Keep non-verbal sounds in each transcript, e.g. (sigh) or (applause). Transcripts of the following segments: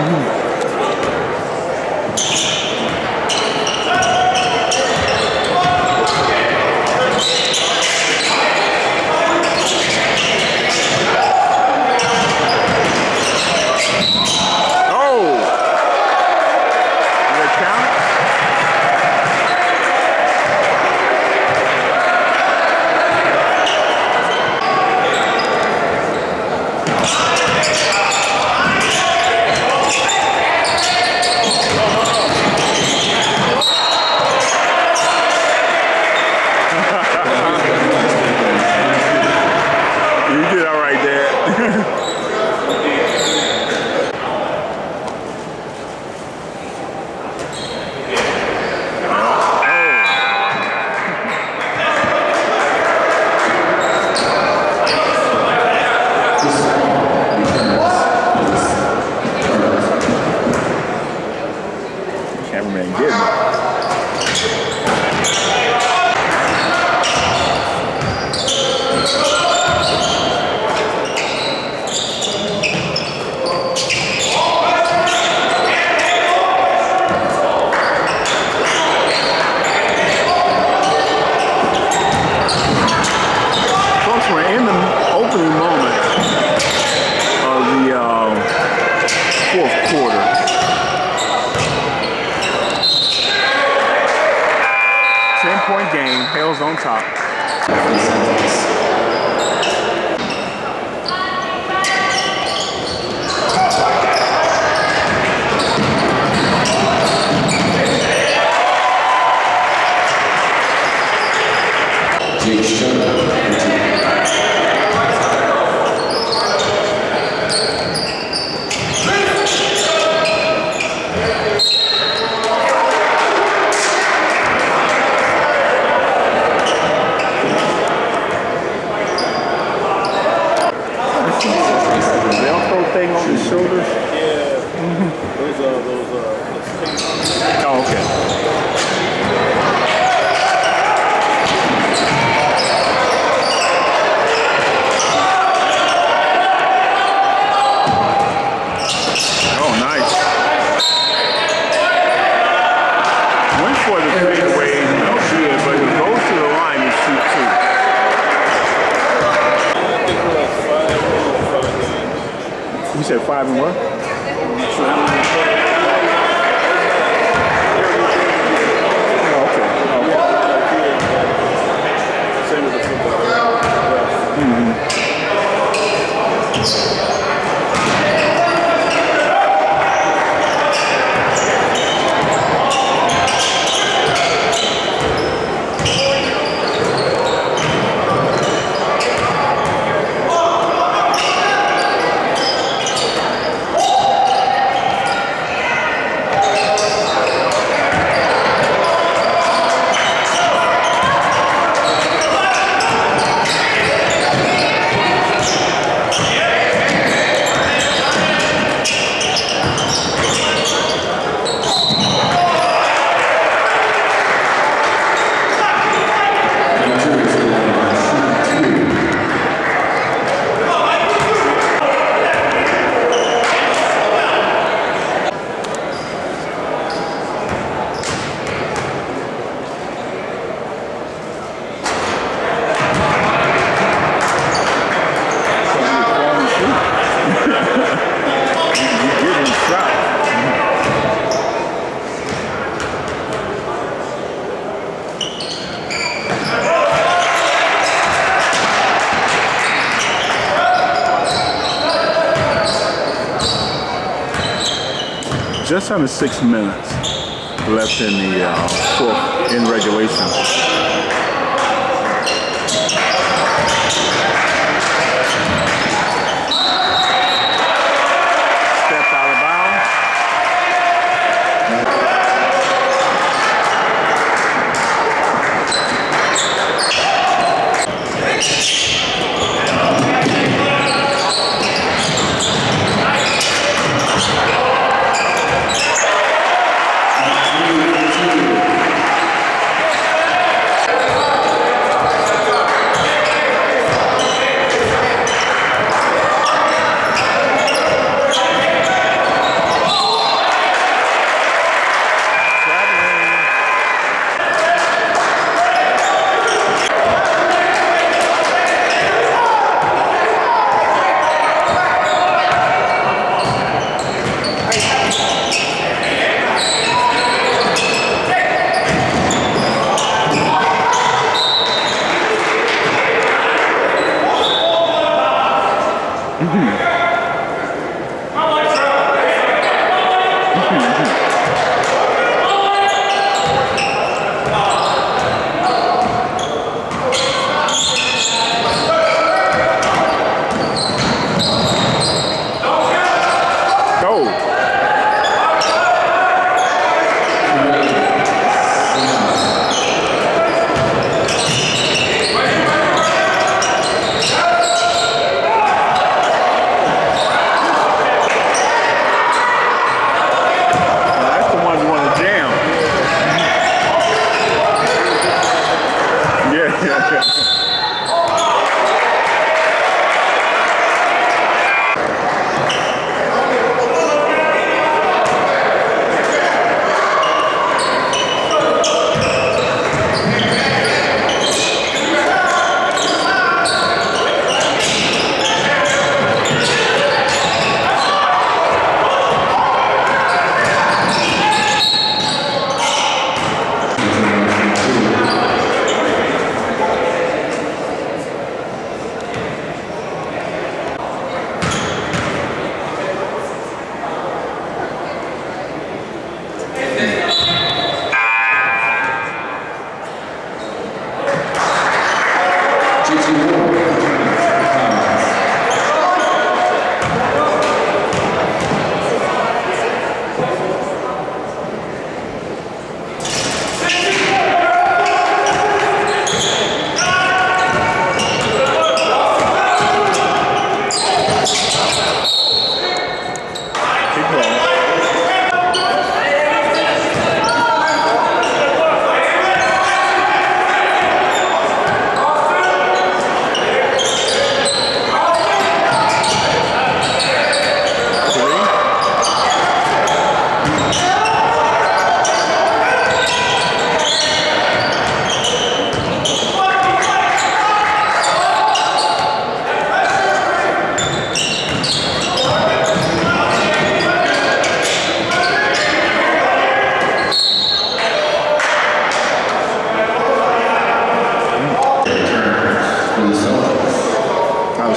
Mm-hmm. seven six minutes left in the uh, fourth in regulation.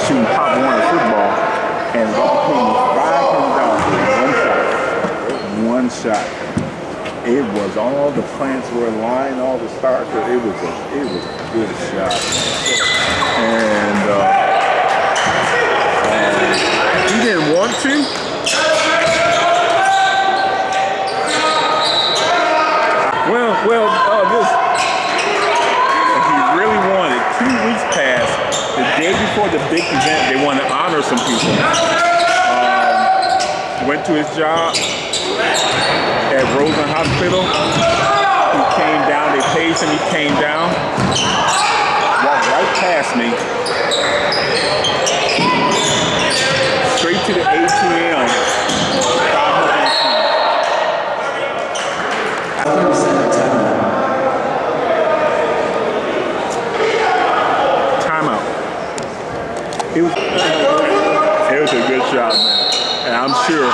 Shooting Pop Warner football, and paid me five hundred dollars for one shot. One shot. It was all the plants were line, all the stars. were- It was a, it was a good shot, and uh, uh, he didn't want to. Well, well, uh, this if he really wanted. Two weeks passed. The day before the big event, they want to honor some people. Um, went to his job at Rosen Hospital. He came down. They paid him. He came down. Walked right past me. Straight to the ATM. 500 I thought you said that timeout. timeout. It was, it was a good shot, man. And I'm sure,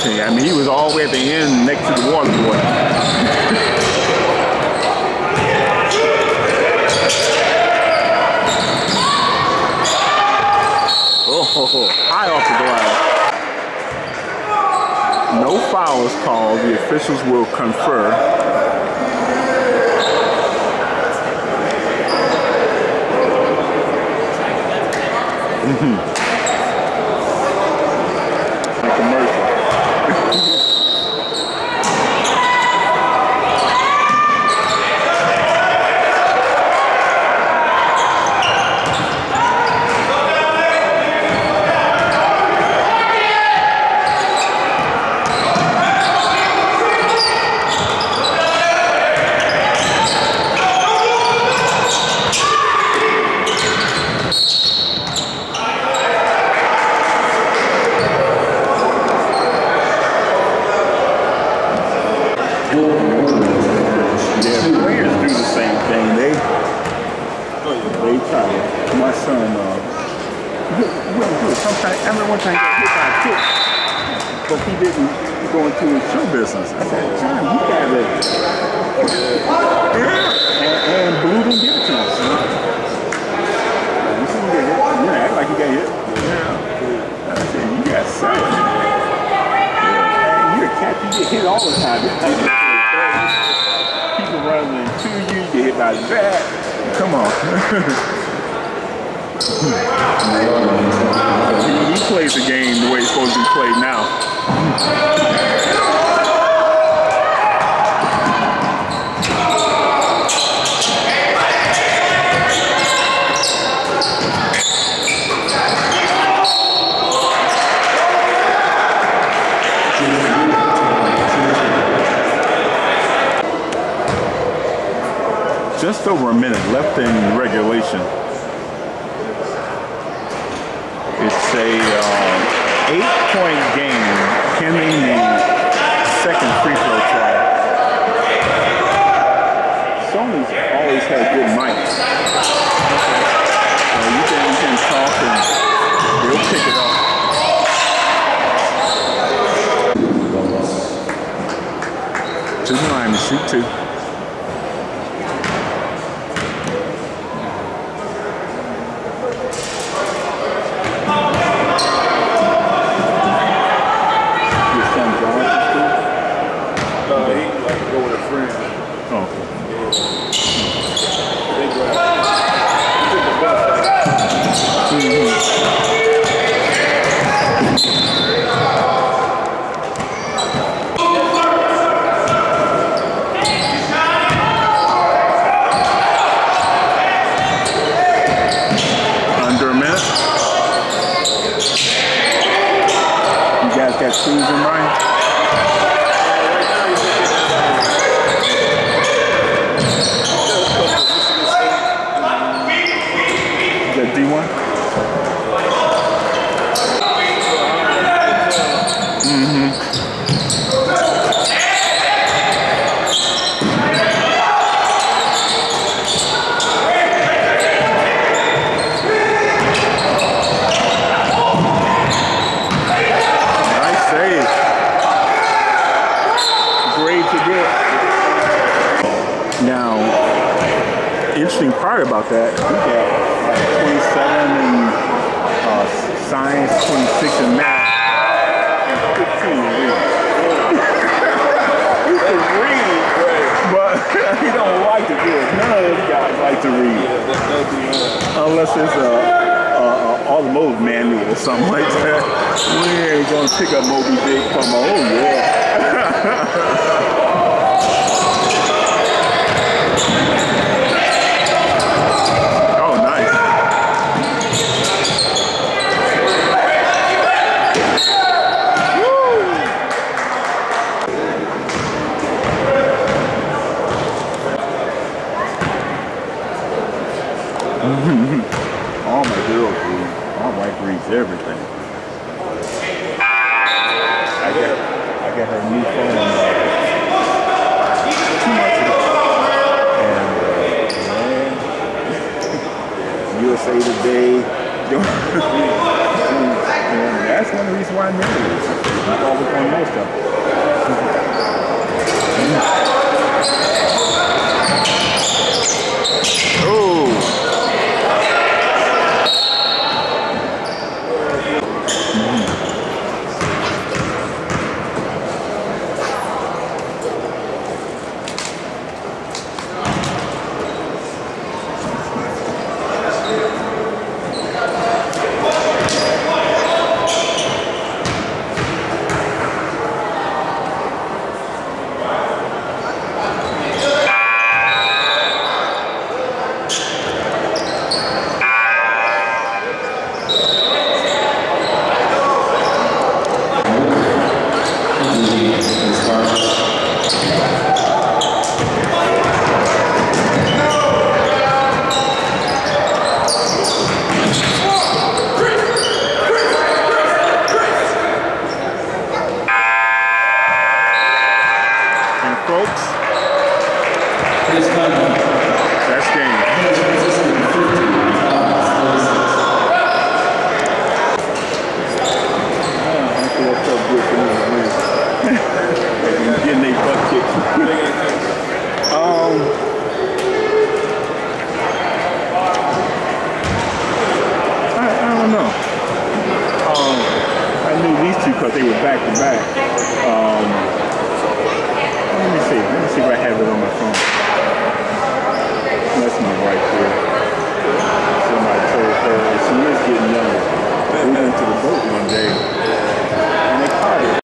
team. I mean, he was all the way at the end next to the water boy. Oh, high off the glass. No fouls called. The officials will confer. Like commercial. Yeah, players do the same thing. They they try son, uh, wouldn't do it. Sometimes, I remember one time he got hit by a but he didn't go into his show business. I said, John, you got to. And, and Blue didn't give it to us. You see him get hit? Yeah, act like he got hit. Yeah. I said, you got sacked. Yeah. You're a cat, you get hit all the time. People running into you, you get hit by the bat. Come on. (laughs) he, plays the game the way it's supposed to be played now. Just over a minute left in regulation. It's a uh, eight-point game pending the second free throw try. Sony's always had good mics. So you can, you can talk and they'll pick it up. Line to shoot two. Your son John to school? He like to go with a friend. Oh. They grab. He took the bus. Under a minute. You guys got shoes in mind? You got D1? Nice save. Great to get. Now, interesting part about that, we got like 27 in uh, science, 26 in math, and 15 in he can read, but (laughs) he don't like to do it. None of those guys like to read. Unless it's uh, uh, a, a, a automotive manual or something like that. (laughs) We ain't gonna pick up Moby Dick from oh yeah. Everything.